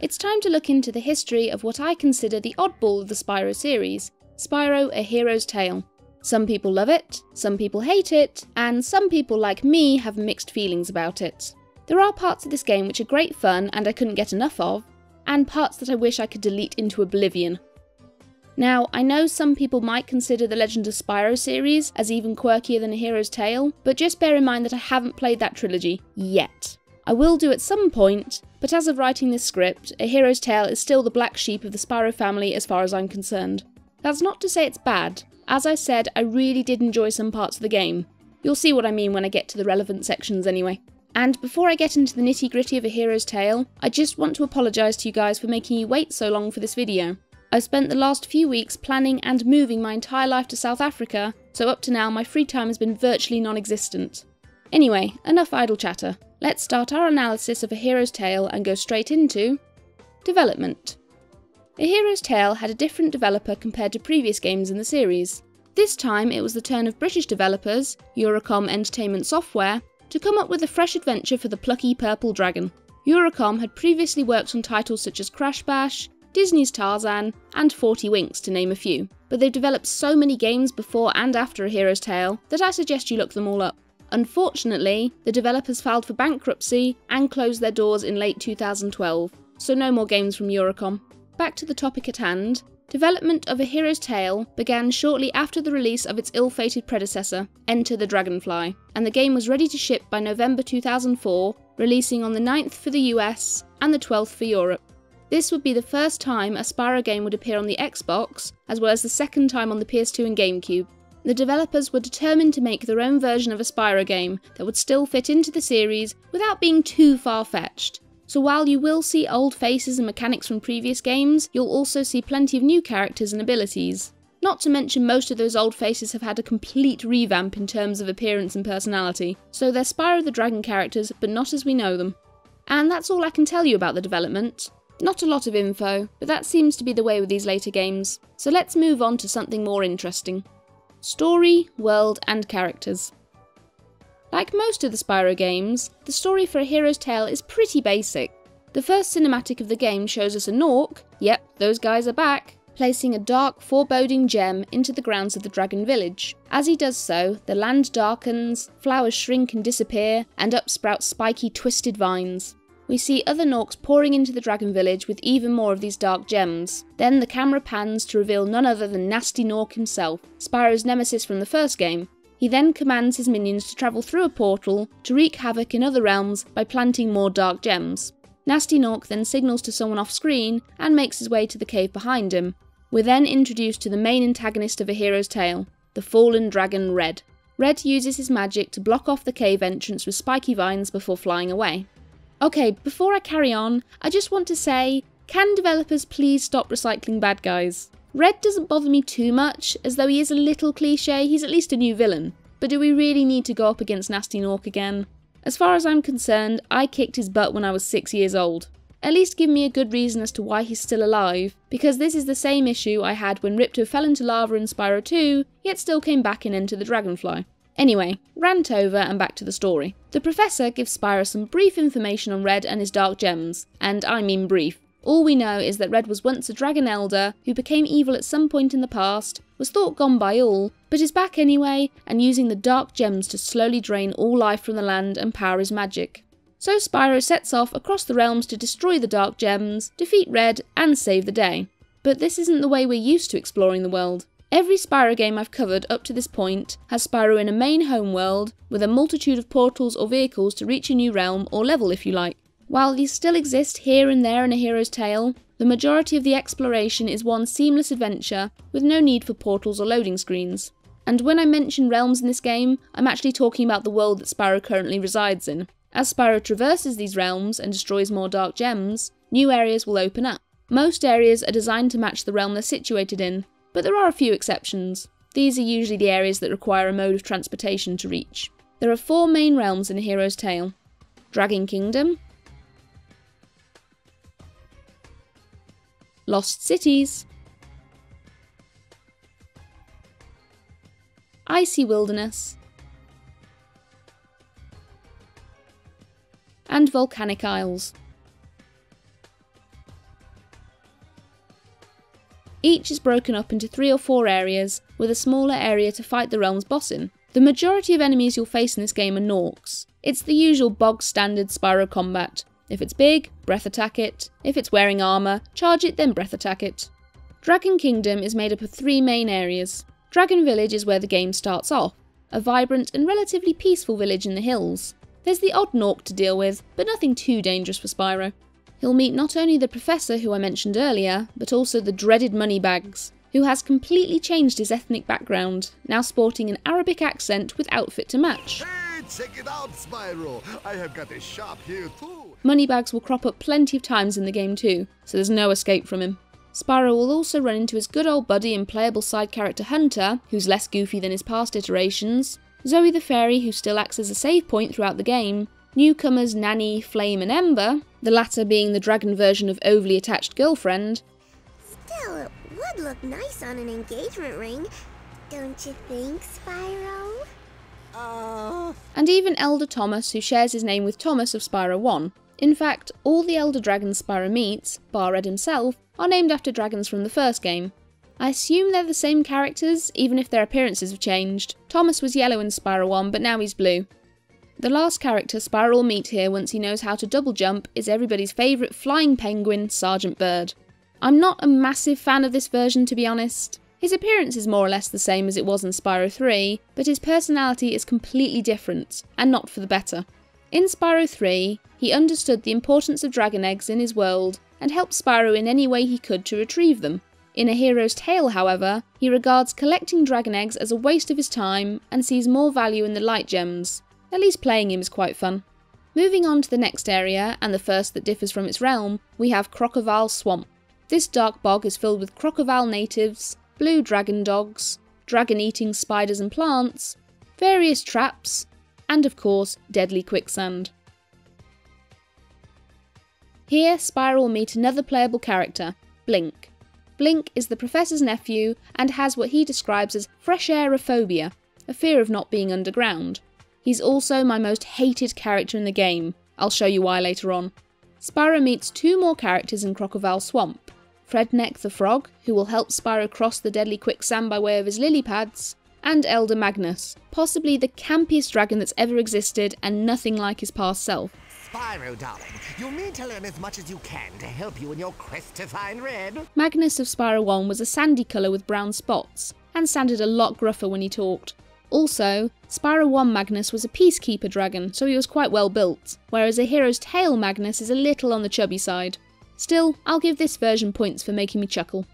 it's time to look into the history of what I consider the oddball of the Spyro series Spyro A Hero's Tail. Some people love it, some people hate it, and some people like me have mixed feelings about it. There are parts of this game which are great fun and I couldn't get enough of, and parts that I wish I could delete into oblivion. Now, I know some people might consider the Legend of Spyro series as even quirkier than A Hero's Tail, but just bear in mind that I haven't played that trilogy yet. I will do at some point, but as of writing this script, A Hero's Tail is still the black sheep of the Spyro family as far as I'm concerned. That's not to say it's bad, as I said, I really did enjoy some parts of the game. You'll see what I mean when I get to the relevant sections anyway. And before I get into the nitty gritty of A Hero's Tail, I just want to apologise to you guys for making you wait so long for this video. I've spent the last few weeks planning and moving my entire life to South Africa, so up to now my free time has been virtually non existent. Anyway, enough idle chatter. Let's start our analysis of A Hero's Tail and go straight into development. A Hero's Tail had a different developer compared to previous games in the series. This time it was the turn of British developers, Eurocom Entertainment Software, to come up with a fresh adventure for the plucky purple dragon. Eurocom had previously worked on titles such as Crash Bash, Disney's Tarzan, and 40 Winks, to name a few, but they've developed so many games before and after A Hero's Tail that I suggest you look them all up. Unfortunately, the developers filed for bankruptcy and closed their doors in late 2012, so no more games from Eurocom. Back to the topic at hand. Development of A Hero's Tail began shortly after the release of its ill fated predecessor, Enter the Dragonfly, and the game was ready to ship by November 2004, releasing on the 9th for the US and the 12th for Europe. This would be the first time a Spyro game would appear on the Xbox, as well as the second time on the PS2 and GameCube. The developers were determined to make their own version of a Spyro game that would still fit into the series without being too far fetched, so while you will see old faces and mechanics from previous games, you'll also see plenty of new characters and abilities. Not to mention most of those old faces have had a complete revamp in terms of appearance and personality, so they're Spyro the Dragon characters, but not as we know them. And that's all I can tell you about the development. Not a lot of info, but that seems to be the way with these later games. So let's move on to something more interesting. Story, world, and characters. Like most of the Spyro games, the story for A Hero's Tail is pretty basic. The first cinematic of the game shows us a Gnorc, yep, those guys are back, placing a dark, foreboding gem into the grounds of the Dragon Village. As he does so, the land darkens, flowers shrink and disappear, and up sprout spiky, twisted vines. We see other Gnorcs pouring into the Dragon Village with even more of these dark gems. Then the camera pans to reveal none other than Gnasty Gnorc himself, Spyro's nemesis from the first game, he then commands his minions to travel through a portal to wreak havoc in other realms by planting more dark gems. Gnasty Gnorc then signals to someone off screen and makes his way to the cave behind him. We're then introduced to the main antagonist of A Hero's Tail, the fallen dragon Red. Red uses his magic to block off the cave entrance with spiky vines before flying away. Okay, before I carry on, I just want to say can developers please stop recycling bad guys? Red doesn't bother me too much, as though he is a little cliche, he's at least a new villain. But do we really need to go up against Gnasty Gnorc again? As far as I'm concerned, I kicked his butt when I was 6 years old. At least give me a good reason as to why he's still alive, because this is the same issue I had when Ripto fell into lava in Spyro 2, yet still came back and Enter the Dragonfly. Anyway, rant over and back to the story. The Professor gives Spyro some brief information on Red and his dark gems, and I mean brief. All we know is that Red was once a dragon elder who became evil at some point in the past, was thought gone by all, but is back anyway and using the dark gems to slowly drain all life from the land and power his magic. So Spyro sets off across the realms to destroy the dark gems, defeat Red, and save the day. But this isn't the way we're used to exploring the world. Every Spyro game I've covered up to this point has Spyro in a main home world with a multitude of portals or vehicles to reach a new realm or level if you like. While these still exist here and there in A Hero's Tail, the majority of the exploration is one seamless adventure with no need for portals or loading screens. And when I mention realms in this game, I'm actually talking about the world that Spyro currently resides in. As Spyro traverses these realms and destroys more dark gems, new areas will open up. Most areas are designed to match the realm they're situated in, but there are a few exceptions. These are usually the areas that require a mode of transportation to reach. There are four main realms in A Hero's Tail Dragon Kingdom, Lost Cities, Icy Wilderness, and Volcanic Isles. Each is broken up into three or four areas, with a smaller area to fight the realm's boss in. The majority of enemies you'll face in this game are Gnorcs. It's the usual bog standard Spyro combat. If it's big, breath attack it. If it's wearing armour, charge it, then breath attack it. Dragon Kingdom is made up of three main areas. Dragon Village is where the game starts off, a vibrant and relatively peaceful village in the hills. There's the odd Gnorc to deal with, but nothing too dangerous for Spyro. He'll meet not only the professor who I mentioned earlier, but also the dreaded Moneybags, who has completely changed his ethnic background, now sporting an Arabic accent with outfit to match. Hey, check it out, Spyro! I have got a shop here too. Moneybags will crop up plenty of times in the game too, so there's no escape from him. Spyro will also run into his good old buddy and playable side character Hunter, who's less goofy than his past iterations, Zoe the Fairy, who still acts as a save point throughout the game, newcomers Nanny, Flame, and Ember, the latter being the dragon version of overly attached girlfriend. Still, it would look nice on an engagement ring, don't you think, Spyro? Uh, and even Elder Thomas, who shares his name with Thomas of Spyro 1. In fact, all the Elder Dragons Spyro meets, bar Red himself, are named after dragons from the first game. I assume they're the same characters, even if their appearances have changed. Thomas was yellow in Spyro 1, but now he's blue. The last character Spyro will meet here once he knows how to double jump is everybody's favourite flying penguin, Sergeant Byrd. I'm not a massive fan of this version to be honest. His appearance is more or less the same as it was in Spyro 3, but his personality is completely different, and not for the better. In Spyro 3, he understood the importance of dragon eggs in his world and helped Spyro in any way he could to retrieve them. In A Hero's Tail, however, he regards collecting dragon eggs as a waste of his time and sees more value in the light gems. At least playing him is quite fun. Moving on to the next area, and the first that differs from its realm, we have Crocovile Swamp. This dark bog is filled with Crocovile natives, blue dragon dogs, dragon eating spiders and plants, various traps, and of course, deadly quicksand. Here, Spiral will meet another playable character, Blink. Blink is the professor's nephew and has what he describes as fresh aerophobia, a fear of not being underground. He's also my most hated character in the game. I'll show you why later on. Spyro meets two more characters in Crocovile Swamp. Fredneck the Frog, who will help Spyro cross the deadly quicksand by way of his lily pads, and Elder Magnus, possibly the campiest dragon that's ever existed and nothing like his past self. Spyro, darling, need to learn as much as you can to help you in your quest to find Red. Magnus of Spyro 1 was a sandy colour with brown spots, and sounded a lot gruffer when he talked. Also, Spyro 1 Magnus was a peacekeeper dragon, so he was quite well built, whereas a Hero's Tail Magnus is a little on the chubby side. Still, I'll give this version points for making me chuckle.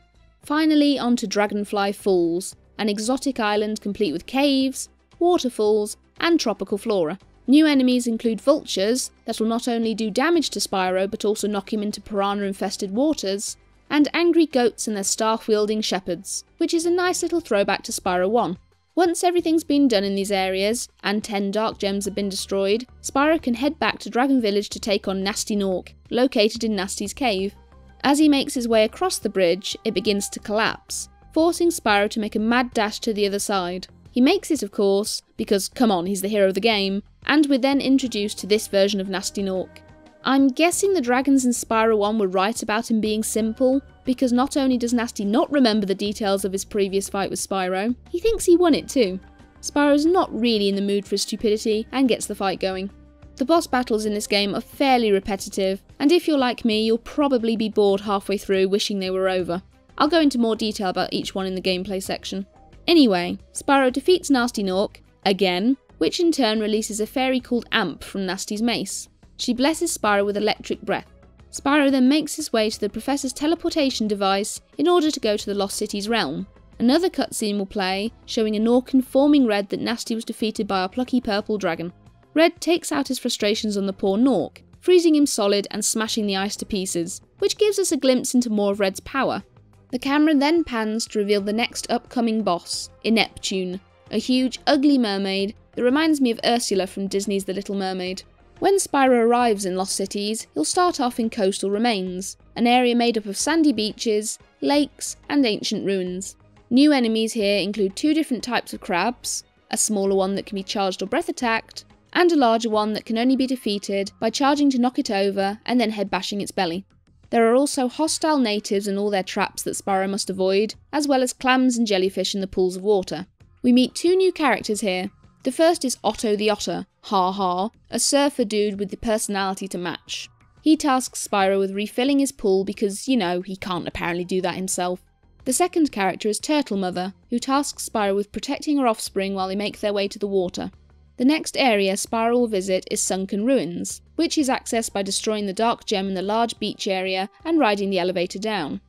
Finally, on to Dragonfly Falls, an exotic island complete with caves, waterfalls, and tropical flora. New enemies include vultures that will not only do damage to Spyro but also knock him into piranha infested waters, and angry goats and their staff wielding shepherds, which is a nice little throwback to Spyro 1. Once everything's been done in these areas, and 10 dark gems have been destroyed, Spyro can head back to Dragon Village to take on Gnasty Gnorc, located in Gnasty's cave. As he makes his way across the bridge, it begins to collapse, forcing Spyro to make a mad dash to the other side. He makes it, of course, because, come on, he's the hero of the game, and we're then introduced to this version of Gnasty Gnorc. I'm guessing the dragons in Spyro 1 were right about him being simple, because not only does Gnasty not remember the details of his previous fight with Spyro, he thinks he won it too. Spyro's not really in the mood for stupidity and gets the fight going. The boss battles in this game are fairly repetitive, and if you're like me, you'll probably be bored halfway through wishing they were over. I'll go into more detail about each one in the gameplay section. Anyway, Spyro defeats Gnasty Gnorc, again, which in turn releases a fairy called Amp from Gnasty's mace. She blesses Spyro with electric breath. Spyro then makes his way to the Professor's teleportation device in order to go to the Lost City's realm. Another cutscene will play, showing a Gnorc informing Red that Gnasty was defeated by our plucky purple dragon. Red takes out his frustrations on the poor Gnorc, freezing him solid and smashing the ice to pieces, which gives us a glimpse into more of Red's power. The camera then pans to reveal the next upcoming boss, Ineptune, a huge, ugly mermaid that reminds me of Ursula from Disney's The Little Mermaid. When Spyro arrives in Lost Cities, he'll start off in coastal remains, an area made up of sandy beaches, lakes, and ancient ruins. New enemies here include two different types of crabs, a smaller one that can be charged or breath attacked, and a larger one that can only be defeated by charging to knock it over and then head bashing its belly. There are also hostile natives and all their traps that Spyro must avoid, as well as clams and jellyfish in the pools of water. We meet two new characters here. The first is Otto the Otter, ha ha, a surfer dude with the personality to match. He tasks Spyro with refilling his pool because, you know, he can't apparently do that himself. The second character is Turtle Mother, who tasks Spyro with protecting her offspring while they make their way to the water. The next area Spyro will visit is Sunken Ruins, which is accessed by destroying the Dark Gem in the large beach area and riding the elevator down.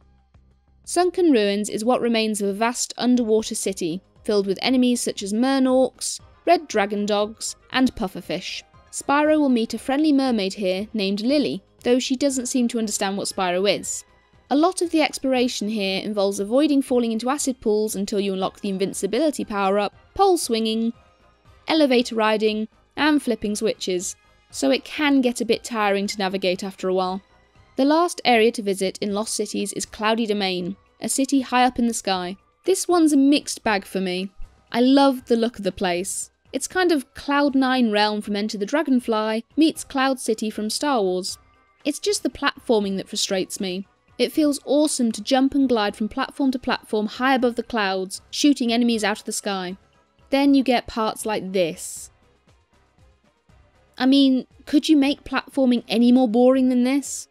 Sunken Ruins is what remains of a vast underwater city, filled with enemies such as Mernorks, red dragon dogs, and pufferfish. Spyro will meet a friendly mermaid here named Lily, though she doesn't seem to understand what Spyro is. A lot of the exploration here involves avoiding falling into acid pools until you unlock the invincibility power up, pole swinging, elevator riding, and flipping switches, so it can get a bit tiring to navigate after a while. The last area to visit in Lost Cities is Cloudy Domain, a city high up in the sky. This one's a mixed bag for me. I love the look of the place. It's kind of Cloud 9 realm from Enter the Dragonfly meets Cloud City from Star Wars. It's just the platforming that frustrates me. It feels awesome to jump and glide from platform to platform high above the clouds, shooting enemies out of the sky. Then you get parts like this. I mean, could you make platforming any more boring than this?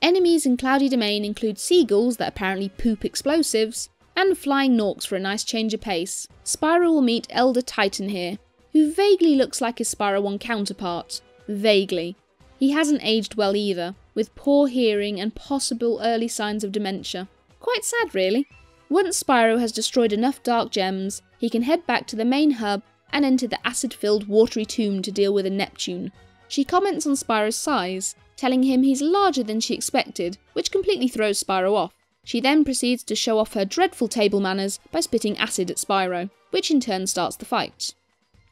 Enemies in Cloudy Domain include seagulls that apparently poop explosives, and flying Gnorcs for a nice change of pace. Spyro will meet Elder Titan here, who vaguely looks like his Spyro 1 counterpart. Vaguely. He hasn't aged well either, with poor hearing and possible early signs of dementia. Quite sad, really. Once Spyro has destroyed enough dark gems, he can head back to the main hub and enter the acid filled watery tomb to deal with Ineptune. She comments on Spyro's size, telling him he's larger than she expected, which completely throws Spyro off. She then proceeds to show off her dreadful table manners by spitting acid at Spyro, which in turn starts the fight.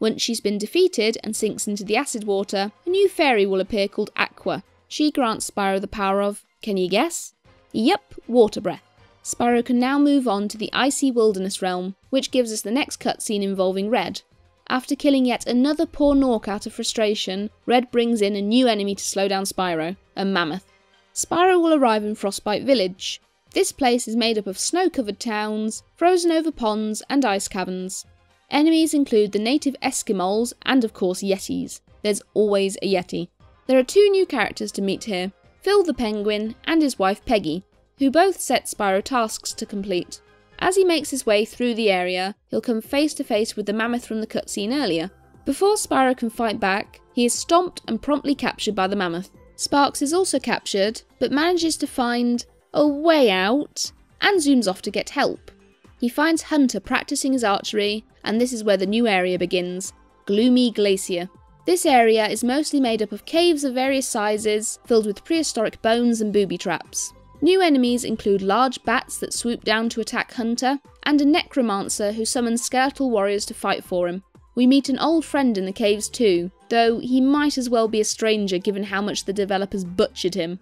Once she's been defeated and sinks into the acid water, a new fairy will appear called Aqua, she grants Spyro the power of, can you guess? Yep, water breath. Spyro can now move on to the icy wilderness realm, which gives us the next cutscene involving Red. After killing yet another poor Gnorc out of frustration, Red brings in a new enemy to slow down Spyro, a mammoth. Spyro will arrive in Frostbite Village. This place is made up of snow covered towns, frozen over ponds, and ice caverns. Enemies include the native Eskimos and, of course, Yetis. There's always a Yeti. There are two new characters to meet here Phil the Penguin and his wife Peggy, who both set Spyro tasks to complete. As he makes his way through the area, he'll come face to face with the mammoth from the cutscene earlier. Before Spyro can fight back, he is stomped and promptly captured by the mammoth. Sparx is also captured, but manages to find a way out and zooms off to get help. He finds Hunter practicing his archery, and this is where the new area begins Gloomy Glacier. This area is mostly made up of caves of various sizes, filled with prehistoric bones and booby traps. New enemies include large bats that swoop down to attack Hunter, and a necromancer who summons skeletal warriors to fight for him. We meet an old friend in the caves too, though he might as well be a stranger given how much the developers butchered him.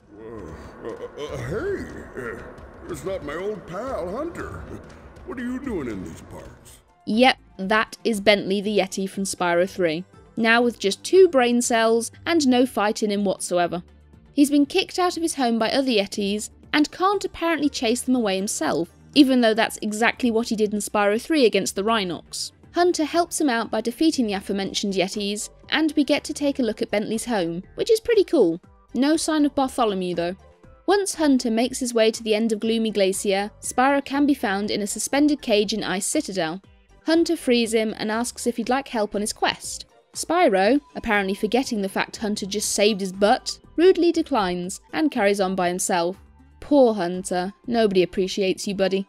Uh, uh, hey, uh, it's not my old pal, Hunter. What are you doing in these parts? Yep, that is Bentley the Yeti from Spyro 3 now with just two brain cells and no fight in him whatsoever. He's been kicked out of his home by other Yetis and can't apparently chase them away himself, even though that's exactly what he did in Spyro 3 against the Rhynocs. Hunter helps him out by defeating the aforementioned Yetis, and we get to take a look at Bentley's home, which is pretty cool. No sign of Bartholomew though. Once Hunter makes his way to the end of Gloomy Glacier, Spyro can be found in a suspended cage in Ice Citadel. Hunter frees him and asks if he'd like help on his quest. Spyro, apparently forgetting the fact Hunter just saved his butt, rudely declines and carries on by himself. Poor Hunter, nobody appreciates you, buddy.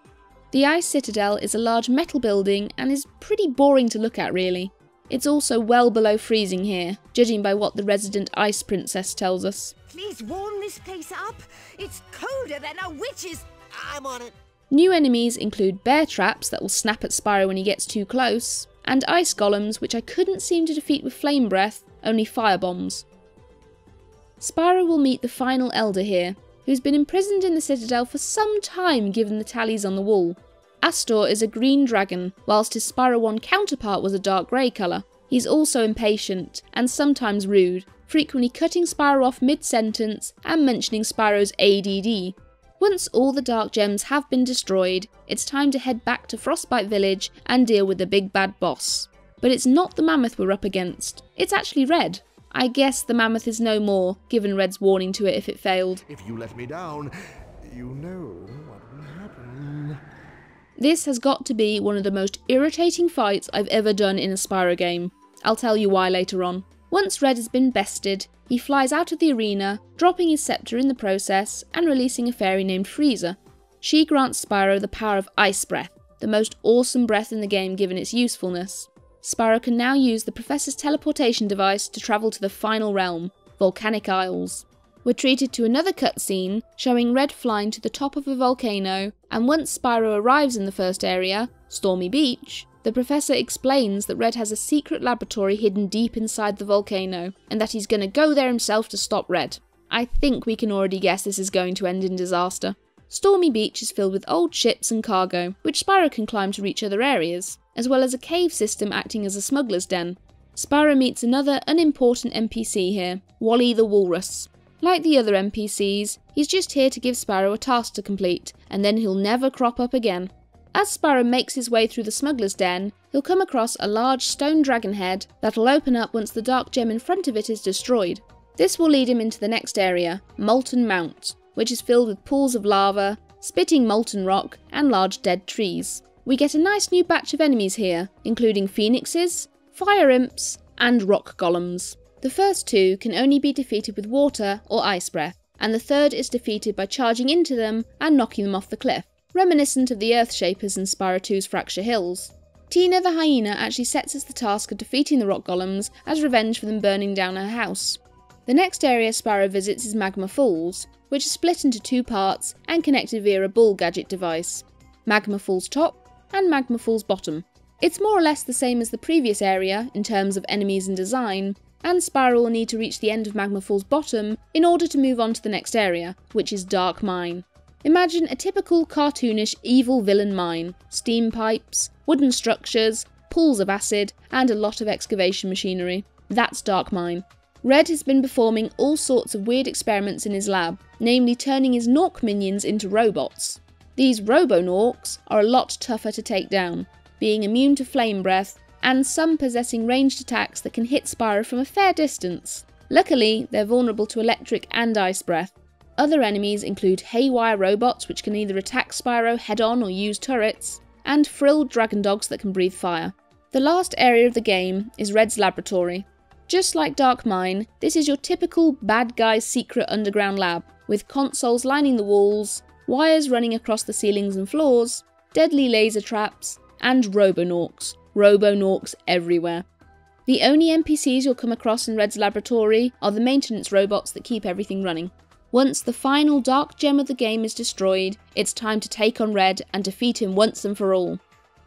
The Ice Citadel is a large metal building and is pretty boring to look at, really. It's also well below freezing here, judging by what the resident Ice Princess tells us. Please warm this place up. It's colder than a witch's. I'm on it. New enemies include bear traps that will snap at Spyro when he gets too close, and ice golems, which I couldn't seem to defeat with flame breath, only fire bombs. Spyro will meet the final Elder here, who's been imprisoned in the Citadel for some time given the tallies on the wall. Astor is a green dragon, whilst his Spyro 1 counterpart was a dark grey colour. He's also impatient, and sometimes rude. Frequently cutting Spyro off mid sentence and mentioning Spyro's ADD. Once all the Dark Gems have been destroyed, it's time to head back to Frostbite Village and deal with the big bad boss. But it's not the mammoth we're up against, it's actually Red. I guess the mammoth is no more, given Red's warning to it if it failed. If you let me down, you know what will happen. This has got to be one of the most irritating fights I've ever done in a Spyro game. I'll tell you why later on. Once Red has been bested, he flies out of the arena, dropping his scepter in the process and releasing a fairy named Frieza. She grants Spyro the power of Ice Breath, the most awesome breath in the game given its usefulness. Spyro can now use the Professor's teleportation device to travel to the final realm, Volcanic Isles. We're treated to another cutscene showing Red flying to the top of a volcano, and once Spyro arrives in the first area, Stormy Beach, the Professor explains that Red has a secret laboratory hidden deep inside the volcano, and that he's gonna go there himself to stop Red. I think we can already guess this is going to end in disaster. Stormy Beach is filled with old ships and cargo, which Spyro can climb to reach other areas, as well as a cave system acting as a smuggler's den. Spyro meets another unimportant NPC here, Wally the Walrus. Like the other NPCs, he's just here to give Spyro a task to complete, and then he'll never crop up again. As Spyro makes his way through the smuggler's den, he'll come across a large stone dragon head that'll open up once the dark gem in front of it is destroyed. This will lead him into the next area, Molten Mount, which is filled with pools of lava, spitting molten rock, and large dead trees. We get a nice new batch of enemies here, including phoenixes, fire imps, and rock golems. The first two can only be defeated with water or ice breath, and the third is defeated by charging into them and knocking them off the cliff, reminiscent of the Earth Shapers in Spyro 2's Fracture Hills. Tina the hyena actually sets us the task of defeating the rock golems as revenge for them burning down her house. The next area Spyro visits is Magma Falls, which is split into two parts and connected via a ball gadget device. Magma Falls top and Magma Falls bottom. It's more or less the same as the previous area in terms of enemies and design, and Spyro will need to reach the end of Magma Falls bottom in order to move on to the next area, which is Dark Mine. Imagine a typical cartoonish evil villain mine steam pipes, wooden structures, pools of acid, and a lot of excavation machinery. That's Dark Mine. Red has been performing all sorts of weird experiments in his lab, namely turning his Gnorc minions into robots. These Robo-Norks are a lot tougher to take down, being immune to flame breath, and some possessing ranged attacks that can hit Spyro from a fair distance. Luckily, they're vulnerable to electric and ice breath. Other enemies include haywire robots which can either attack Spyro head on or use turrets, and frilled dragon dogs that can breathe fire. The last area of the game is Red's laboratory, just like Dark Mine, this is your typical bad guy's secret underground lab, with consoles lining the walls, wires running across the ceilings and floors, deadly laser traps, and Robo-Norks. Robo-Norks everywhere. The only NPCs you'll come across in Red's laboratory are the maintenance robots that keep everything running. Once the final dark gem of the game is destroyed, it's time to take on Red and defeat him once and for all.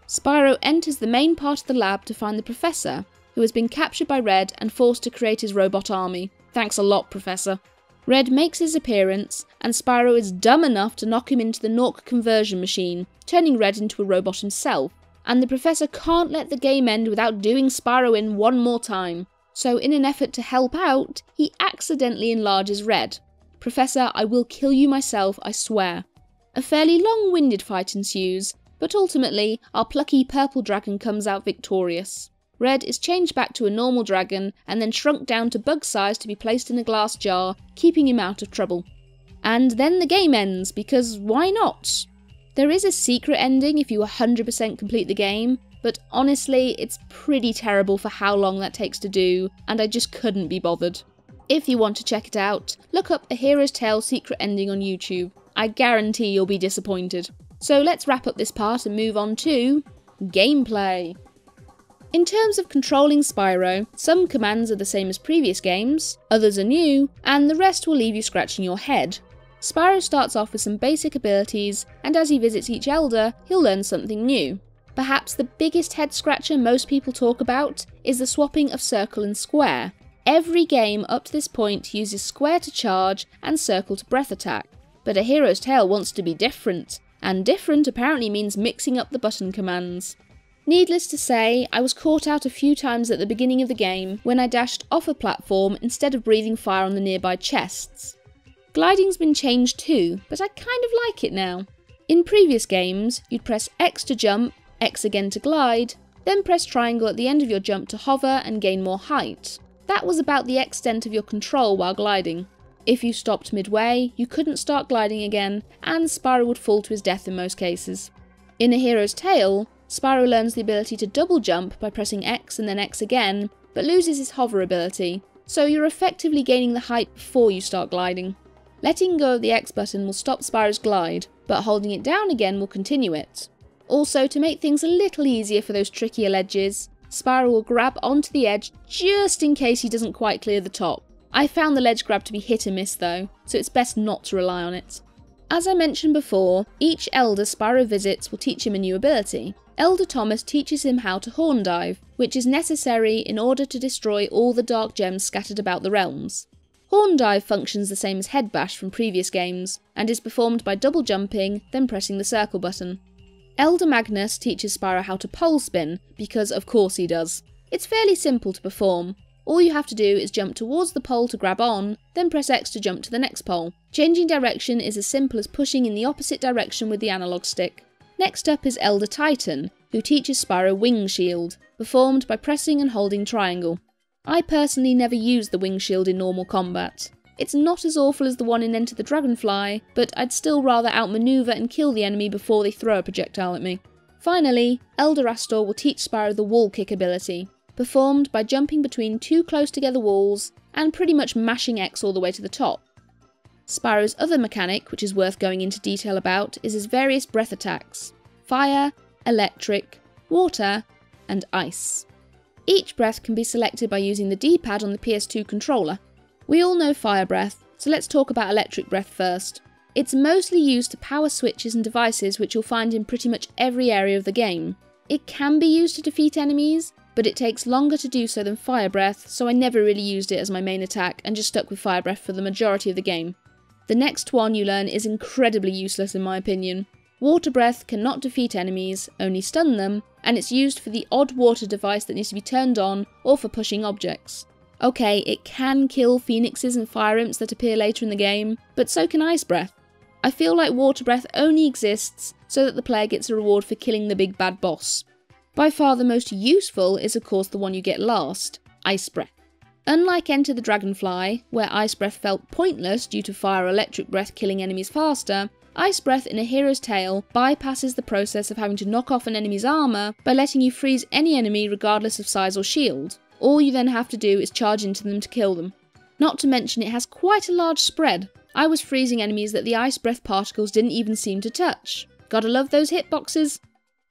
Spyro enters the main part of the lab to find the Professor, who has been captured by Red and forced to create his robot army. Thanks a lot, Professor. Red makes his appearance, and Spyro is dumb enough to knock him into the Gnorc conversion machine, turning Red into a robot himself. And the Professor can't let the game end without doing Spyro in one more time. So, in an effort to help out, he accidentally enlarges Red. Professor, I will kill you myself, I swear. A fairly long winded fight ensues, but ultimately, our plucky purple dragon comes out victorious. Red is changed back to a normal dragon and then shrunk down to bug size to be placed in a glass jar, keeping him out of trouble. And then the game ends, because why not? There is a secret ending if you 100% complete the game, but honestly, it's pretty terrible for how long that takes to do, and I just couldn't be bothered. If you want to check it out, look up A Hero's Tail Secret Ending on YouTube. I guarantee you'll be disappointed. So let's wrap up this part and move on to gameplay. In terms of controlling Spyro, some commands are the same as previous games, others are new, and the rest will leave you scratching your head. Spyro starts off with some basic abilities, and as he visits each Elder, he'll learn something new. Perhaps the biggest head scratcher most people talk about is the swapping of circle and square. Every game up to this point uses square to charge and circle to breath attack, but A Hero's Tail wants to be different, and different apparently means mixing up the button commands. Needless to say, I was caught out a few times at the beginning of the game when I dashed off a platform instead of breathing fire on the nearby chests. Gliding's been changed too, but I kind of like it now. In previous games, you'd press X to jump, X again to glide, then press triangle at the end of your jump to hover and gain more height. That was about the extent of your control while gliding. If you stopped midway, you couldn't start gliding again, and Spyro would fall to his death in most cases. In A Hero's Tail, Spyro learns the ability to double jump by pressing X and then X again, but loses his hover ability, so you're effectively gaining the height before you start gliding. Letting go of the X button will stop Spyro's glide, but holding it down again will continue it. Also, to make things a little easier for those trickier ledges, Spyro will grab onto the edge just in case he doesn't quite clear the top. I found the ledge grab to be hit and miss though, so it's best not to rely on it. As I mentioned before, each Elder Spyro visits will teach him a new ability. Elder Thomas teaches him how to horn dive, which is necessary in order to destroy all the dark gems scattered about the realms. Horn dive functions the same as head bash from previous games, and is performed by double jumping, then pressing the circle button. Elder Magnus teaches Spyro how to pole spin, because of course he does. It's fairly simple to perform. All you have to do is jump towards the pole to grab on, then press X to jump to the next pole. Changing direction is as simple as pushing in the opposite direction with the analog stick. Next up is Elder Titan, who teaches Spyro Wing Shield, performed by pressing and holding triangle. I personally never use the Wing Shield in normal combat. It's not as awful as the one in Enter the Dragonfly, but I'd still rather outmaneuver and kill the enemy before they throw a projectile at me. Finally, Elder Astor will teach Spyro the wall kick ability, performed by jumping between two close together walls and pretty much mashing X all the way to the top. Spyro's other mechanic, which is worth going into detail about, is his various breath attacks fire, electric, water, and ice. Each breath can be selected by using the D pad on the PS2 controller, we all know fire breath, so let's talk about electric breath first. It's mostly used to power switches and devices which you'll find in pretty much every area of the game. It can be used to defeat enemies, but it takes longer to do so than fire breath, so I never really used it as my main attack and just stuck with fire breath for the majority of the game. The next one you learn is incredibly useless in my opinion. Water breath cannot defeat enemies, only stun them, and it's used for the odd water device that needs to be turned on or for pushing objects. Okay, it can kill phoenixes and fire imps that appear later in the game, but so can ice breath. I feel like water breath only exists so that the player gets a reward for killing the big bad boss. By far the most useful is of course the one you get last, ice breath. Unlike Enter the Dragonfly, where ice breath felt pointless due to fire electric breath killing enemies faster, Ice Breath in A Hero's Tail bypasses the process of having to knock off an enemy's armour by letting you freeze any enemy regardless of size or shield. All you then have to do is charge into them to kill them. Not to mention it has quite a large spread. I was freezing enemies that the ice breath particles didn't even seem to touch. Gotta love those hitboxes.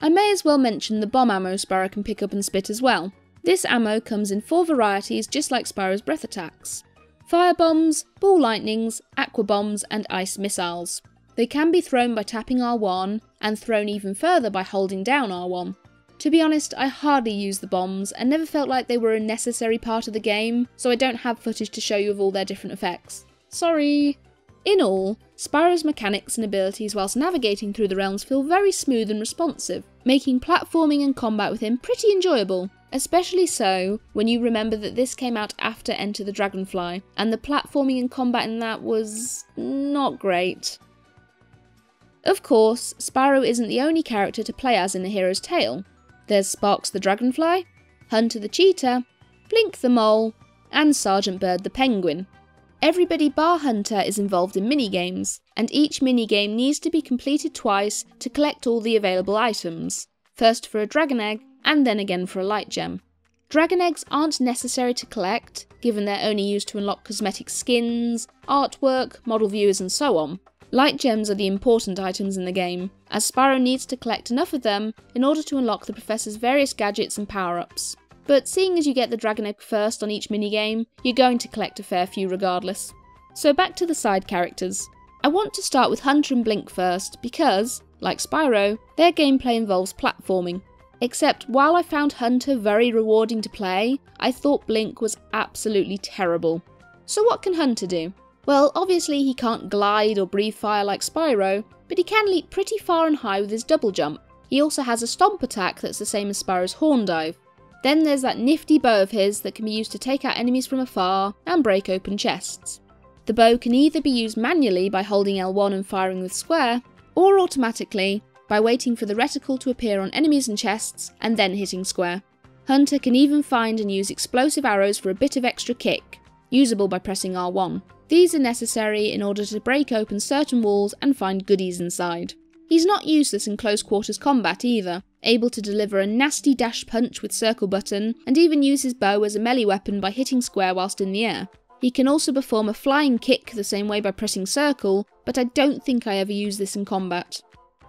I may as well mention the bomb ammo Spyro can pick up and spit as well. This ammo comes in four varieties just like Spyro's breath attacks. Fire bombs, ball lightnings, aqua bombs and ice missiles. They can be thrown by tapping R1 and thrown even further by holding down R1. To be honest, I hardly used the bombs and never felt like they were a necessary part of the game, so I don't have footage to show you of all their different effects. Sorry! In all, Spyro's mechanics and abilities whilst navigating through the realms feel very smooth and responsive, making platforming and combat with him pretty enjoyable. Especially so when you remember that this came out after Enter the Dragonfly, and the platforming and combat in that was not great. Of course, Spyro isn't the only character to play as in A Hero's Tail. There's Sparx the Dragonfly, Hunter the Cheetah, Blink the Mole, and Sergeant Byrd the Penguin. Everybody bar Hunter is involved in minigames, and each minigame needs to be completed twice to collect all the available items, first for a Dragon Egg, and then again for a Light Gem. Dragon Eggs aren't necessary to collect, given they're only used to unlock cosmetic skins, artwork, model viewers, and so on, Light gems are the important items in the game, as Spyro needs to collect enough of them in order to unlock the Professor's various gadgets and power-ups. But seeing as you get the Dragon Egg first on each minigame, you're going to collect a fair few regardless. So back to the side characters. I want to start with Hunter and Blink first because, like Spyro, their gameplay involves platforming. Except while I found Hunter very rewarding to play, I thought Blink was absolutely terrible. So what can Hunter do? Well, obviously he can't glide or breathe fire like Spyro, but he can leap pretty far and high with his double jump. He also has a stomp attack that's the same as Spyro's horn dive. Then there's that nifty bow of his that can be used to take out enemies from afar and break open chests. The bow can either be used manually by holding L1 and firing with square, or automatically by waiting for the reticle to appear on enemies and chests and then hitting square. Hunter can even find and use explosive arrows for a bit of extra kick, usable by pressing R1. These are necessary in order to break open certain walls and find goodies inside. He's not useless in close quarters combat either, able to deliver a nasty dash punch with circle button, and even use his bow as a melee weapon by hitting square whilst in the air. He can also perform a flying kick the same way by pressing circle, but I don't think I ever use this in combat.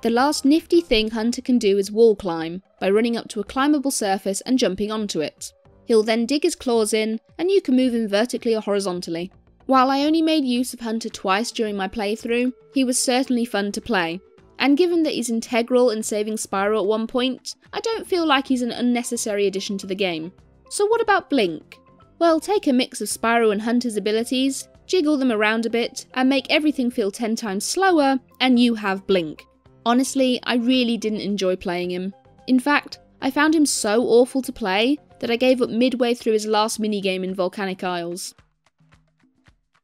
The last nifty thing Hunter can do is wall climb, by running up to a climbable surface and jumping onto it. He'll then dig his claws in, and you can move him vertically or horizontally. While I only made use of Hunter twice during my playthrough, he was certainly fun to play. And given that he's integral in saving Spyro at one point, I don't feel like he's an unnecessary addition to the game. So what about Blink? Well, take a mix of Spyro and Hunter's abilities, jiggle them around a bit, and make everything feel 10 times slower, and you have Blink. Honestly, I really didn't enjoy playing him. In fact, I found him so awful to play that I gave up midway through his last minigame in Volcanic Isles.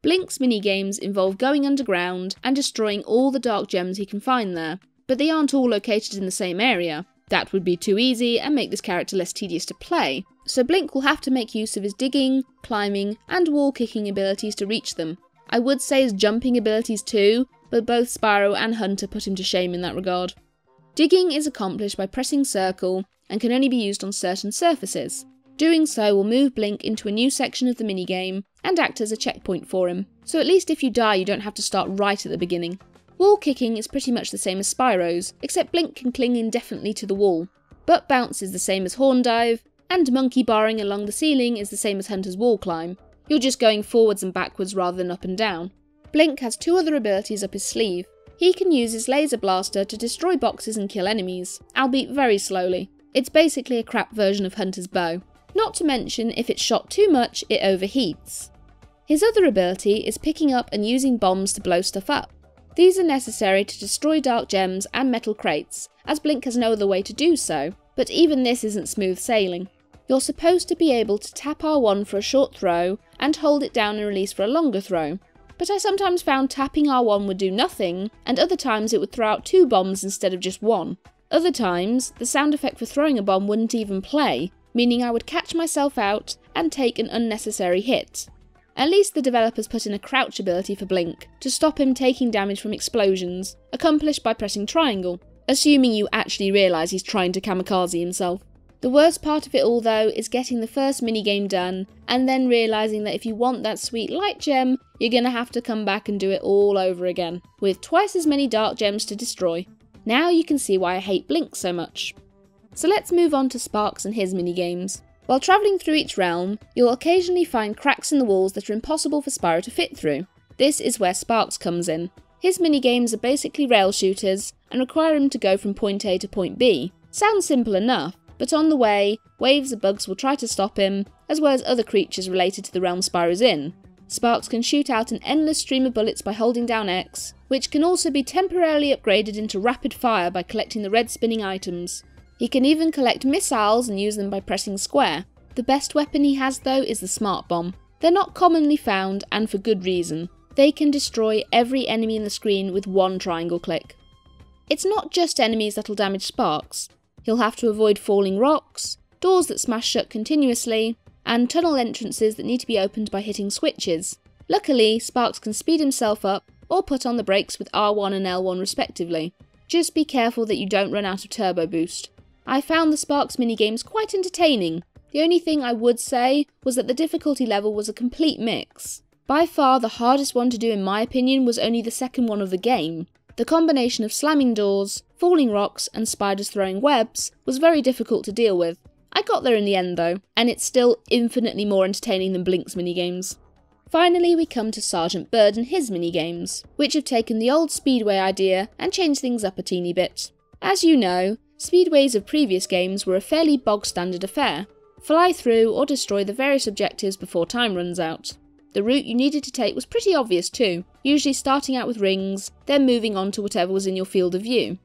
Blink's minigames involve going underground and destroying all the dark gems he can find there, but they aren't all located in the same area. That would be too easy and make this character less tedious to play, so Blink will have to make use of his digging, climbing, and wall kicking abilities to reach them. I would say his jumping abilities too, but both Spyro and Hunter put him to shame in that regard. Digging is accomplished by pressing circle and can only be used on certain surfaces. Doing so will move Blink into a new section of the minigame and act as a checkpoint for him, so at least if you die you don't have to start right at the beginning. Wall kicking is pretty much the same as Spyro's, except Blink can cling indefinitely to the wall. Butt bounce is the same as horn dive, and monkey barring along the ceiling is the same as Hunter's wall climb. You're just going forwards and backwards rather than up and down. Blink has two other abilities up his sleeve. He can use his laser blaster to destroy boxes and kill enemies, albeit very slowly. It's basically a crap version of Hunter's bow. Not to mention, if it's shot too much, it overheats. His other ability is picking up and using bombs to blow stuff up. These are necessary to destroy dark gems and metal crates, as Blink has no other way to do so, but even this isn't smooth sailing. You're supposed to be able to tap R1 for a short throw and hold it down and release for a longer throw, but I sometimes found tapping R1 would do nothing, and other times it would throw out two bombs instead of just one. Other times, the sound effect for throwing a bomb wouldn't even play, meaning I would catch myself out and take an unnecessary hit. At least the developers put in a crouch ability for Blink to stop him taking damage from explosions, accomplished by pressing triangle, assuming you actually realise he's trying to kamikaze himself. The worst part of it all though is getting the first minigame done and then realising that if you want that sweet light gem, you're gonna have to come back and do it all over again, with twice as many dark gems to destroy. Now you can see why I hate Blink so much. So let's move on to Sparx and his minigames. While travelling through each realm, you'll occasionally find cracks in the walls that are impossible for Spyro to fit through. This is where Sparx comes in. His minigames are basically rail shooters and require him to go from point A to point B. Sounds simple enough, but on the way, waves of bugs will try to stop him, as well as other creatures related to the realm Spyro's in. Sparx can shoot out an endless stream of bullets by holding down X, which can also be temporarily upgraded into rapid fire by collecting the red spinning items. He can even collect missiles and use them by pressing square. The best weapon he has though is the smart bomb. They're not commonly found and for good reason. They can destroy every enemy in the screen with one triangle click. It's not just enemies that'll damage Sparx. He'll have to avoid falling rocks, doors that smash shut continuously, and tunnel entrances that need to be opened by hitting switches. Luckily, Sparx can speed himself up or put on the brakes with R1 and L1 respectively. Just be careful that you don't run out of turbo boost. I found the Sparx minigames quite entertaining. The only thing I would say was that the difficulty level was a complete mix. By far the hardest one to do in my opinion was only the second one of the game. The combination of slamming doors, falling rocks, and spiders throwing webs was very difficult to deal with. I got there in the end though, and it's still infinitely more entertaining than Blink's minigames. Finally, we come to Sergeant Byrd and his minigames, which have taken the old Speedway idea and changed things up a teeny bit. As you know, Speedways of previous games were a fairly bog standard affair fly through or destroy the various objectives before time runs out. The route you needed to take was pretty obvious too, usually starting out with rings, then moving on to whatever was in your field of view.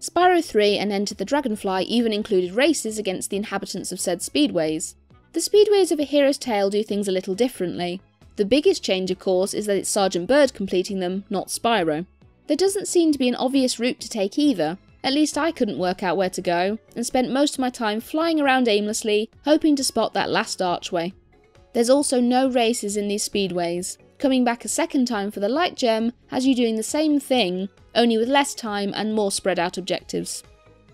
Spyro 3 and Enter the Dragonfly even included races against the inhabitants of said speedways. The speedways of A Hero's Tail do things a little differently. The biggest change, of course, is that it's Sergeant Byrd completing them, not Spyro. There doesn't seem to be an obvious route to take either, at least I couldn't work out where to go, and spent most of my time flying around aimlessly, hoping to spot that last archway. There's also no races in these speedways. Coming back a second time for the light gem has you doing the same thing, only with less time and more spread out objectives.